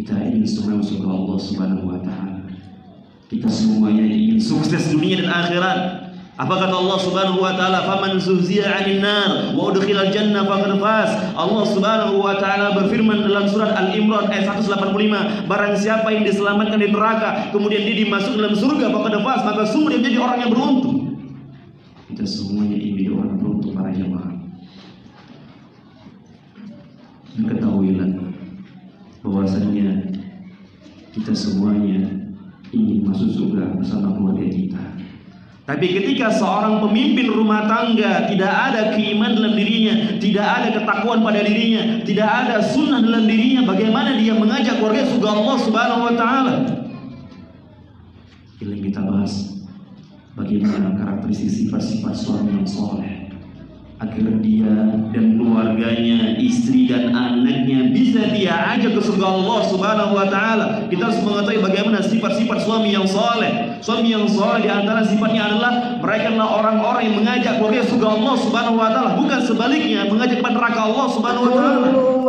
Kita ingin semua surga Allah Subhanahu wa taala. Kita semuanya ingin sukses dunia dan akhirat. Apa kata Allah Subhanahu wa taala? "Faman zuhziya 'anil nar wa udkhilal jannah faqad faz." Allah Subhanahu wa taala berfirman dalam surat Al-Imran ayat 185, barang siapa yang diselamatkan dari neraka, kemudian dia dimasuk dalam surga, faqad faz, maka sungguh dia menjadi orang yang beruntung. Kita semuanya ingin menjadi orang beruntung para jemaah. Ketahuilah bahwasanya kita semuanya ingin masuk surga bersama keluarga kita. Tapi ketika seorang pemimpin rumah tangga tidak ada keimanan dalam dirinya, tidak ada ketakwaan pada dirinya, tidak ada sunnah dalam dirinya, bagaimana dia mengajak keluarga surga Allah Subhanahu wa taala? Ini kita bahas bagaimana karakteristik sifat-sifat suami yang soleh agar dia dan keluarganya, istri dan ajak ke surga Allah Subhanahu wa taala. Kita harus mengetahui bagaimana sifat-sifat suami yang soleh. Suami yang soleh di antara sifatnya adalah mereka adalah orang-orang yang mengajak keluarga surga Allah Subhanahu wa taala, bukan sebaliknya mengajak ke neraka Allah Subhanahu wa taala.